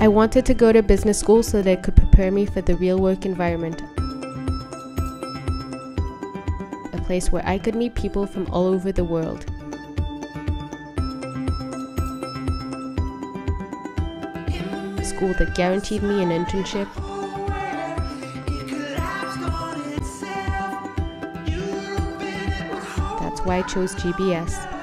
I wanted to go to business school so that it could prepare me for the real work environment. A place where I could meet people from all over the world. A school that guaranteed me an internship. That's why I chose GBS.